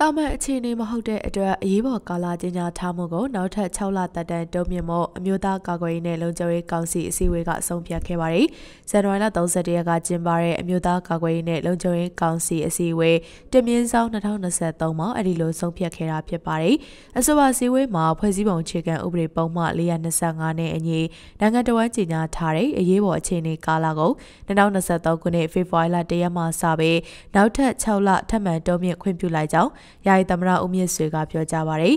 တာမန်အခြေအနေမဟုတ်တဲ့အတွက်အရေးပေါ်ကာလကြီးညာထားမှုကိုနောက်ထပ်6လတက်တန်းတိုးမြင့်မှုအမျိုးသားကာကွယ်ရေးနဲ့လုံခြုံရေးကောင်စီအစည်းအဝေးကအဆုံးဖြတ်ခဲ့ပါတယ်။ဇန်နဝါရီလ31ရက်ကကျင်းပတဲ့အမျိုးသားကာကွယ်ရေးနဲ့လုံခြုံရေးကောင်စီအစည်းအဝေးတမင်းဆောင်2023မှာအဲ့ဒီလိုဆုံးဖြတ်ခဲ့တာဖြစ်ပါတယ်။အဆိုပါအစည်းအဝေးမှာဖွဲ့စည်းပုံအခြေခံဥပဒေပုံမှန်425နဲ့အညီနိုင်ငံတော်ဝန်ကြီးညာထားတဲ့အရေးပေါ်အခြေအနေကာလကို2023ခုနှစ်ဖေဖော်ဝါရီလ1ရက်မှစပြီးနောက်ထပ်6လထပ်မံတိုးမြင့်ခွင့်ပြုလိုက်ကြောင်းယာယီသမရဦးမြင့်ဆွေကပြောကြားပါရယ်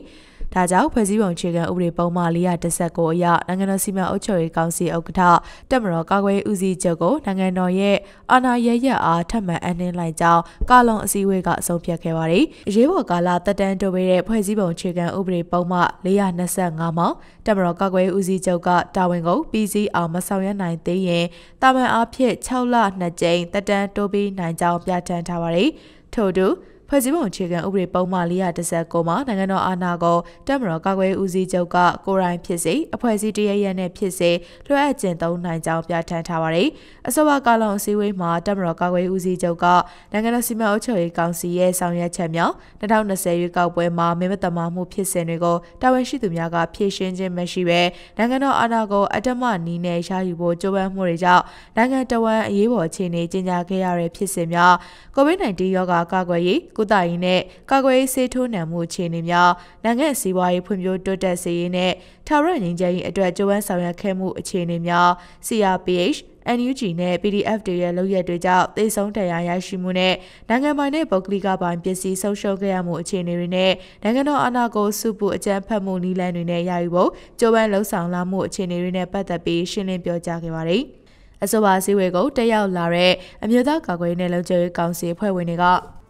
ဒါကြောင့်ဖွဲ့စည်းပုံအခြေခံဥပဒေပုံမှန်419အရနိုင်ငံတော်စီမံအုပ်ချုပ်ရေးကောင်စီဥက္ကဋ္ဌတက်မတော်ကာကွယ်ဦးစီးချုပ်ကိုနိုင်ငံတော်ရဲ့အာဏာရရအားထပ်မံအနှင်းလိုက်ကြောင်းကာလုံအစည်းအဝေးကအဆုံးဖြတ်ခဲ့ပါတယ်။အရေးပေါ်ကာလတက်တန်းတိုးပေးတဲ့ဖွဲ့စည်းပုံအခြေခံဥပဒေပုံမှန်425မှာတက်မတော်ကာကွယ်ဦးစီးချုပ်ကတာဝန်ကိုပြီးစီးအောင်မဆောင်ရွက်နိုင်သေးရင်တာမန်အားဖြင့်6လ2ကြိမ်တက်တန်းတိုးပေးနိုင်ကြောင်းပြဋ္ဌာန်းထားပါတယ်။ထို့တူ ဖွဲ့စည်းပုံအခြေခံဥပဒေပုံမှန်419မှာနိုင်ငံတော်အာဏာကိုတပ်မတော်ကာကွယ်ဦးစီးချုပ်ကကိုယ်တိုင်ဖြစ်စေအဖွဲ့အစည်းတရရနဲ့ဖြစ်စေလွှဲအပ်ကျင့်သုံးနိုင်ကြောင်းပြဋ္ဌာန်းထားပါတယ်။အဆိုပါကာလုံအစည်းအဝေးမှာတပ်မတော်ကာကွယ်ဦးစီးချုပ်ကနိုင်ငံတော်စီမံအုပ်ချုပ်ရေးကောင်စီရဲ့ဆောင်ရွက်ချက်များ2020ရွေးကောက်ပွဲမှာမင်းမတမာမှုဖြစ်စဉ်တွေကိုတာဝန်ရှိသူများကဖြေရှင်းခြင်းမရှိဘဲနိုင်ငံတော်အာဏာကိုအတ္တမနီးနဲ့ရယူဖို့ကြိုးပမ်းမှုတွေကြောင့်နိုင်ငံတော်ဝန်အရေးပေါ်အခြေအနေကြီးညာခဲ့ရတဲ့ဖြစ်စဉ်များ COVID-19 ရောဂါကာကွယ်ရေးကုသရေးနဲ့ကာကွယ်ရေးဆေးထိုးနှံမှုအခြေအနေများနိုင်ငံစီးပွားရေးဖွံ့ဖြိုးတိုးတက်စေရေးနဲ့ထာဝရငြိမ်းချမ်းရေးအတွက်ကြိုးပမ်းဆောင်ရွက်ခဲ့မှုအခြေအနေများ CRPH NUG နဲ့ PDF တွေရဲ့လုပ်ရက်တွေကြောင့်သေဆုံးတရားရရှိမှုနဲ့နိုင်ငံပိုင်နဲ့ပုဂ္ဂလိကပိုင်ပစ္စည်းဆုံးရှုံးခဲ့ရမှုအခြေအနေတွေနဲ့နိုင်ငံတော်အာဏာကိုစုပူအကြမ်းဖက်မှုနည်းလမ်းတွေနဲ့ရယူဖို့ကြိုးပမ်းလှုံ့ဆော်လာမှုအခြေအနေတွေနဲ့ပတ်သက်ပြီးရှင်းလင်းပြောကြားခဲ့ပါတယ်။အဆိုပါစည်းဝေးကိုတက်ရောက်လာတဲ့အမျိုးသားကာကွယ်ရေးနဲ့လုံခြုံရေးကောင်စီအဖွဲ့ဝင်တွေက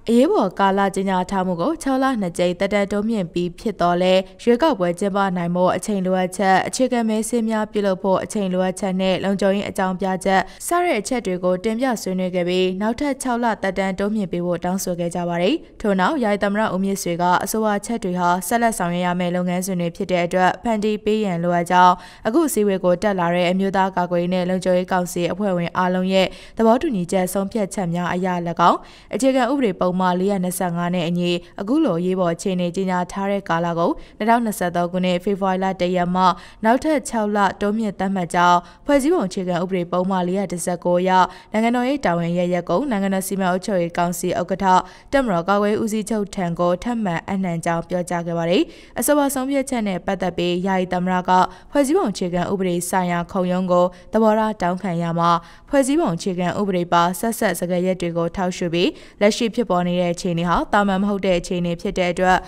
အရေးပေါ်ကာလကြီးညာထားမှုကို6လ2ကြိမ်တက်တက်တုံးမြင့်ပြီးဖြစ်တော်လဲရွေးကောက်ပွဲကျင်းပနိုင်မှုအချိန်လိုအပ်ချက်အခြေခံမဲစင်းများပြုလုပ်ဖို့အချိန်လိုအပ်ချက်နဲ့လုံခြုံရေးအကြောင်းပြချက်စတဲ့အချက်တွေကိုတင်ပြဆွေးနွေးခဲ့ပြီးနောက်ထပ်6လတက်တန်းတုံးမြင့်ပေးဖို့တောင်းဆိုခဲ့ကြပါတယ်။ထို့နောက်ယာယီသမရဦးမြင့်ဆွေကအဆိုပါချက်တွေဟာဆက်လက်ဆောင်ရွက်ရမယ့်လုပ်ငန်းစဉ်တွေဖြစ်တဲ့အတွက်ဖန်တီးပေးရန်လိုအပ်ကြောင်းအခုအစည်းအဝေးကိုတက်လာတဲ့အမျိုးသားကာကွယ်ရေးနဲ့လုံခြုံရေးကောင်စီအဖွဲ့ဝင်အားလုံးရဲ့သဘောတူညီချက်ဆုံးဖြတ်ချက်များအရ၎င်းအခြေခံဥပဒေပုံမှ425နဲ့အညီအခုလိုရေးပေါ်အခြေအနေကြီးညာထားတဲ့ကာလကို2023ခုနှစ်ဖေဖော်ဝါရီလ1ရက်မှနောက်ထပ်6လတိုးမြင့်သတ်မှတ်ကြောင်းဖွဲ့စည်းပုံအခြေခံဥပဒေပုံမှ419ရောက်နိုင်ငံတော်ရေးတာဝန်ရရက်ကုန်နိုင်ငံတော်စီမံအုပ်ချုပ်ရေးကောင်စီဥက္ကဋ္ဌတက်မတော်ကာကွယ်ဦးစီးချုပ်ထံကိုထပ်မံအနှံကြောင်းပြောကြားခဲ့ပါတယ်။အဆိုပါဆုံးဖြတ်ချက်နဲ့ပတ်သက်ပြီးယာယီသမရကဖွဲ့စည်းပုံအခြေခံဥပဒေဆိုင်ရာခုံရုံးကိုသဘောထားတောင်းခံရမှာဖွဲ့စည်းပုံအခြေခံဥပဒေပါဆက်ဆက်စကားရက်တွေကိုထောက်ရှုပြီးလက်ရှိဖြစ်ပေါ်နေတဲ့အခြေအနေဟာတာမန်မဟုတ်တဲ့အခြေအနေဖြစ်တဲ့အတွက်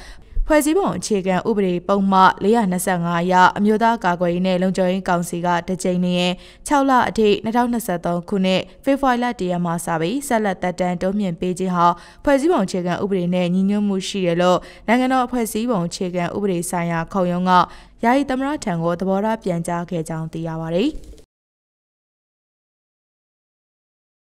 ဖွဲ့စည်းပုံအခြေခံဥပဒေပုံမှ425အရအမျိုးသားကာကွယ်ရေးနဲ့လုံခြုံရေးကောင်စီကတကြိမ်နေရင်6လအထိ2023ခုနှစ်ဖေဖော်ဝါရီလ1ရက်မှစပြီးဆက်လက်တက်တန်းတိုးမြင့်ပေးခြင်းဟာဖွဲ့စည်းပုံအခြေခံဥပဒေနဲ့ညီညွတ်မှုရှိရလို့နိုင်ငံတော်ဖွဲ့စည်းပုံအခြေခံဥပဒေဆိုင်ရာခုံရုံးကယာယီသမရထံကိုသဘောထားပြန်ကြားခဲ့ကြောင်းသိရပါတယ်။